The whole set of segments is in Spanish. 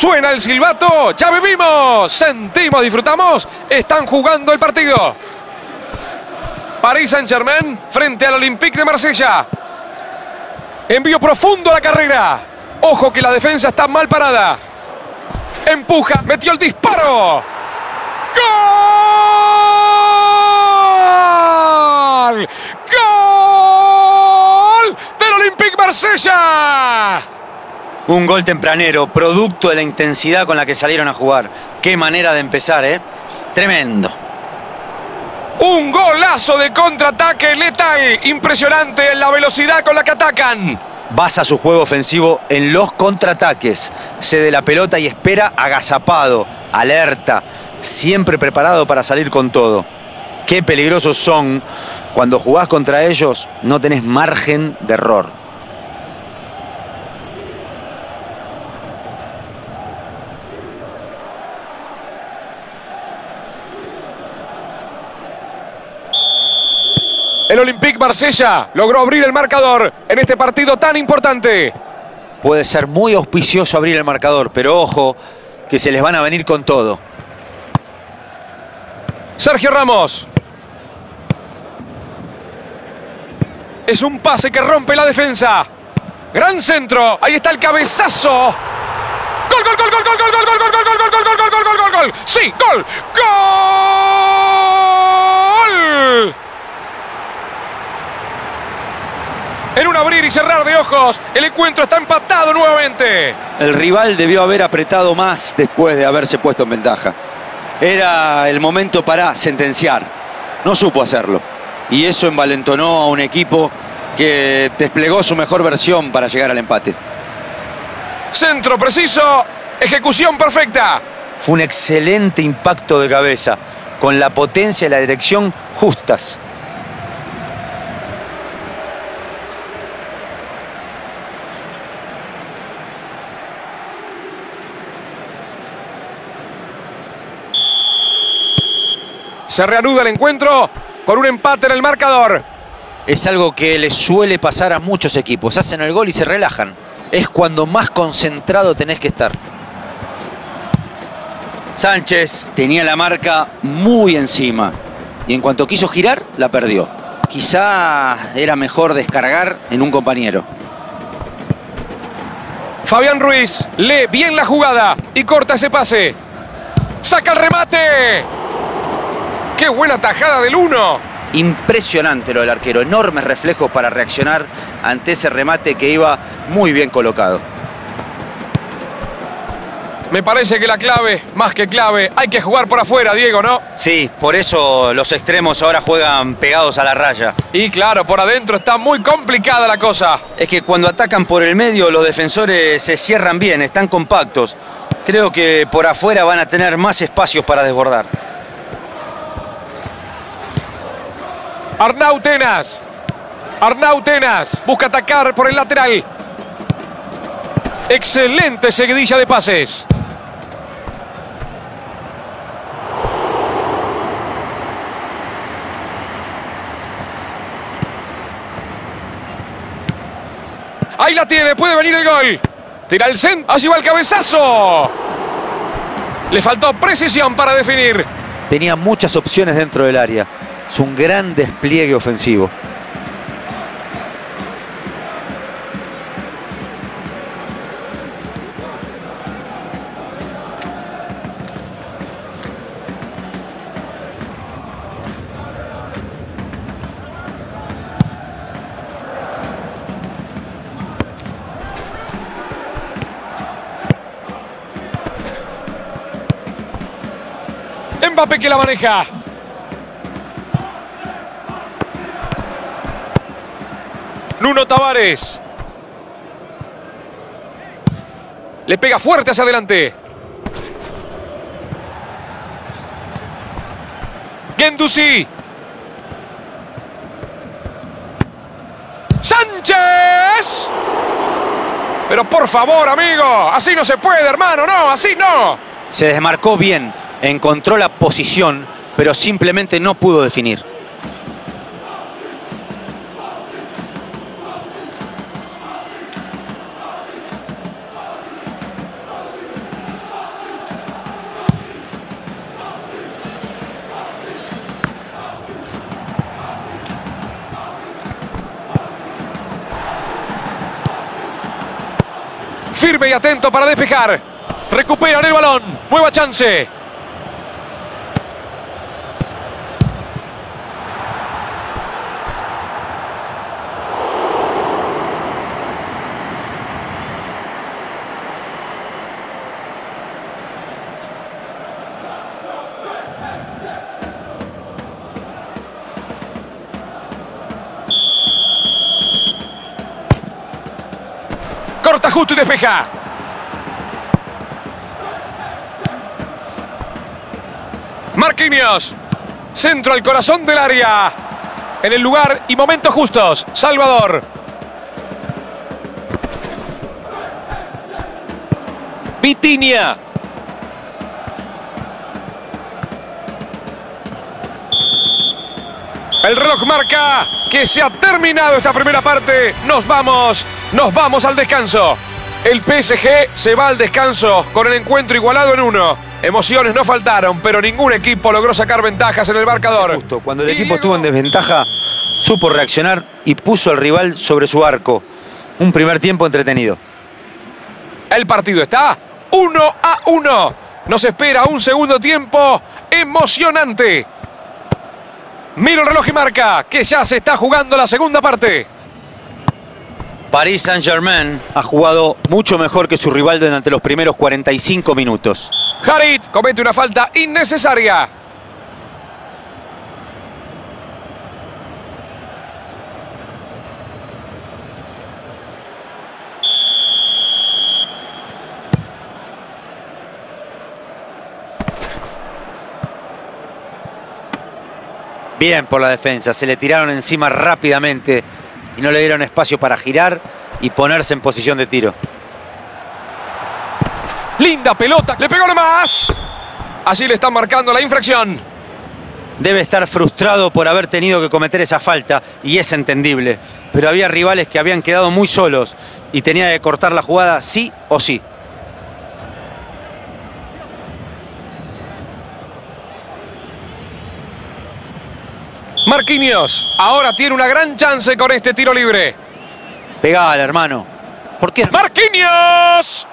Suena el silbato, ya vivimos, sentimos, disfrutamos, están jugando el partido. Paris Saint Germain frente al Olympique de Marsella. Envío profundo a la carrera. Ojo que la defensa está mal parada. Empuja, metió el disparo. ¡Gol! ¡Gol! Del Olympique Marsella. Un gol tempranero, producto de la intensidad con la que salieron a jugar. Qué manera de empezar, ¿eh? Tremendo. Un golazo de contraataque letal. Impresionante la velocidad con la que atacan. Basa su juego ofensivo en los contraataques. Cede la pelota y espera agazapado, alerta, siempre preparado para salir con todo. Qué peligrosos son. Cuando jugás contra ellos no tenés margen de error. Marsella logró abrir el marcador en este partido tan importante. Puede ser muy auspicioso abrir el marcador, pero ojo que se les van a venir con todo. Sergio Ramos. Es un pase que rompe la defensa. Gran centro. Ahí está el cabezazo. Gol, gol, gol, gol, gol, gol, gol, gol, gol, gol, gol, gol, gol, gol, gol, gol, gol, gol. Sí, gol. Gol. En un abrir y cerrar de ojos, el encuentro está empatado nuevamente. El rival debió haber apretado más después de haberse puesto en ventaja. Era el momento para sentenciar. No supo hacerlo. Y eso envalentonó a un equipo que desplegó su mejor versión para llegar al empate. Centro preciso, ejecución perfecta. Fue un excelente impacto de cabeza, con la potencia y la dirección justas. Se reanuda el encuentro con un empate en el marcador. Es algo que les suele pasar a muchos equipos. Hacen el gol y se relajan. Es cuando más concentrado tenés que estar. Sánchez tenía la marca muy encima. Y en cuanto quiso girar, la perdió. Quizá era mejor descargar en un compañero. Fabián Ruiz lee bien la jugada y corta ese pase. ¡Saca el remate! ¡Qué buena tajada del uno! Impresionante lo del arquero. Enormes reflejos para reaccionar ante ese remate que iba muy bien colocado. Me parece que la clave, más que clave, hay que jugar por afuera, Diego, ¿no? Sí, por eso los extremos ahora juegan pegados a la raya. Y claro, por adentro está muy complicada la cosa. Es que cuando atacan por el medio los defensores se cierran bien, están compactos. Creo que por afuera van a tener más espacios para desbordar. Arnau Tenas. Arnau Tenas busca atacar por el lateral. Excelente seguidilla de pases. Ahí la tiene, puede venir el gol. Tira el centro, allí va el cabezazo. Le faltó precisión para definir. Tenía muchas opciones dentro del área. Es un gran despliegue ofensivo. Mbappé que la maneja. Nuno Tavares. Le pega fuerte hacia adelante. Gendusi. Sánchez. Pero por favor, amigo. Así no se puede, hermano. No, así no. Se desmarcó bien, encontró la posición, pero simplemente no pudo definir. Firme y atento para despejar. Recuperan el balón. Nueva chance. Justo y despeja. Marquinhos. Centro al corazón del área. En el lugar y momentos justos. Salvador. Vitinia. El reloj marca que se ha terminado esta primera parte. Nos vamos, nos vamos al descanso. El PSG se va al descanso con el encuentro igualado en uno. Emociones no faltaron, pero ningún equipo logró sacar ventajas en el marcador. Justo cuando el Y equipo estuvo en desventaja, supo reaccionar y puso al rival sobre su arco. Un primer tiempo entretenido. El partido está 1 a 1. Nos espera un segundo tiempo emocionante. Mira el reloj y marca que ya se está jugando la segunda parte. Paris Saint-Germain ha jugado mucho mejor que su rival durante los primeros 45 minutos. Harit comete una falta innecesaria. Bien por la defensa, se le tiraron encima rápidamente y no le dieron espacio para girar y ponerse en posición de tiro. Linda pelota. Le pegó más. Allí le están marcando la infracción. Debe estar frustrado por haber tenido que cometer esa falta y es entendible. Pero había rivales que habían quedado muy solos y tenía que cortar la jugada sí o sí. Marquinhos ahora tiene una gran chance con este tiro libre. Pegale, hermano. ¿Por qué? Marquinhos.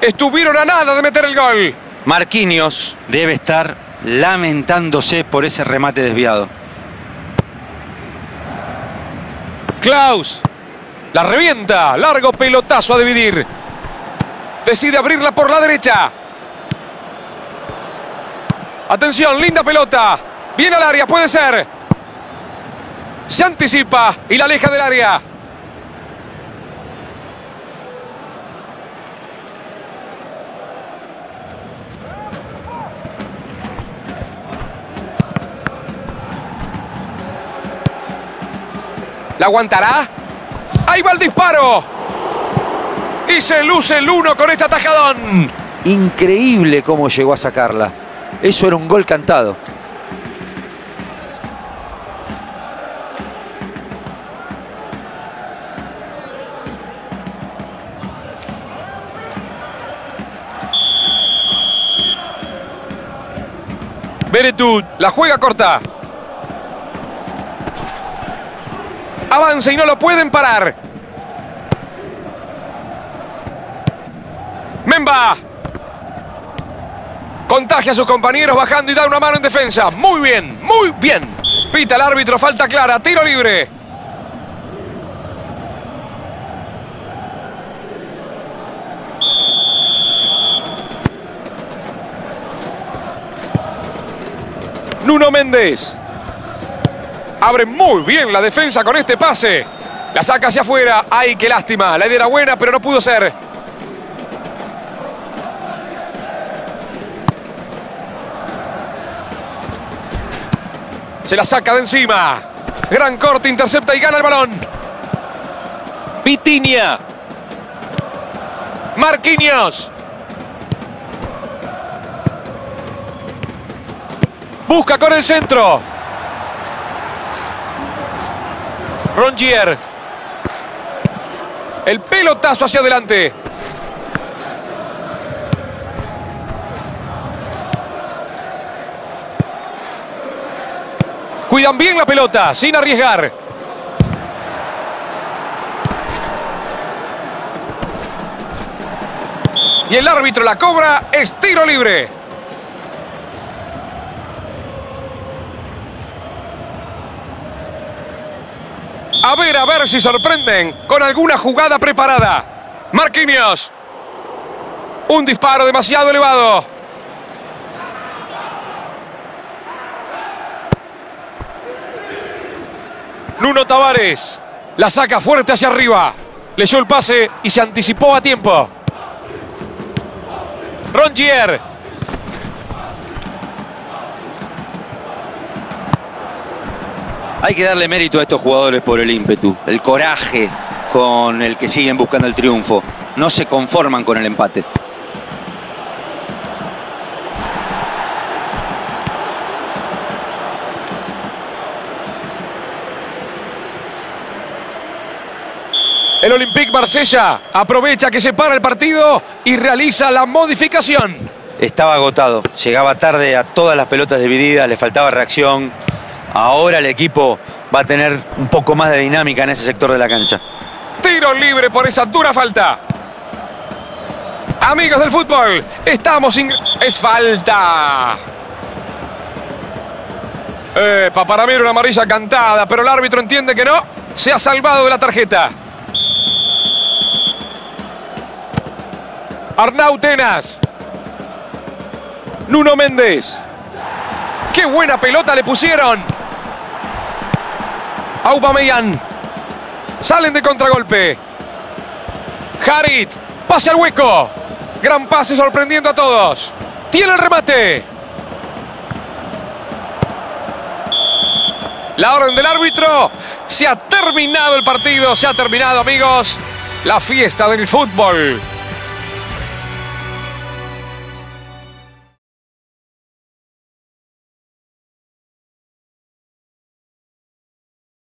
Estuvieron a nada de meter el gol. Marquinhos debe estar lamentándose por ese remate desviado. Klaus. La revienta. Largo pelotazo a dividir. Decide abrirla por la derecha. Atención, linda pelota. Viene al área, puede ser. Se anticipa y la aleja del área. ¿La aguantará? Ahí va el disparo. Y se luce el uno con este atajadón. Increíble cómo llegó a sacarla. Eso era un gol cantado. La juega corta. Avanza y no lo pueden parar. Memba. Contagia a sus compañeros bajando y da una mano en defensa. Muy bien, muy bien. Pita el árbitro, falta clara, tiro libre. Nuno Méndez. Abre muy bien la defensa con este pase. La saca hacia afuera. ¡Ay, qué lástima! La idea era buena, pero no pudo ser. Se la saca de encima. Gran corte, intercepta y gana el balón. Vitinia. Marquinhos. Busca con el centro. Rongier. El pelotazo hacia adelante. Cuidan bien la pelota, sin arriesgar. Y el árbitro la cobra, es tiro libre. A ver, si sorprenden con alguna jugada preparada. Marquinhos. Un disparo demasiado elevado. Nuno Tavares. La saca fuerte hacia arriba. Leyó el pase y se anticipó a tiempo. Rongier. Hay que darle mérito a estos jugadores por el ímpetu, el coraje con el que siguen buscando el triunfo. No se conforman con el empate. El Olympique Marsella aprovecha que se para el partido y realiza la modificación. Estaba agotado, llegaba tarde a todas las pelotas divididas, le faltaba reacción. Ahora el equipo va a tener un poco más de dinámica en ese sector de la cancha. Tiro libre por esa dura falta. Amigos del fútbol, estamos. Es falta. Epa, para mí era una amarilla cantada, pero el árbitro entiende que no. Se ha salvado de la tarjeta. Arnau Tenas. Nuno Méndez. ¡Qué buena pelota le pusieron! Aubameyang. Salen de contragolpe. Harit. Pase al hueco. Gran pase sorprendiendo a todos. Tiene el remate. La orden del árbitro. Se ha terminado el partido. Se ha terminado, amigos. La fiesta del fútbol.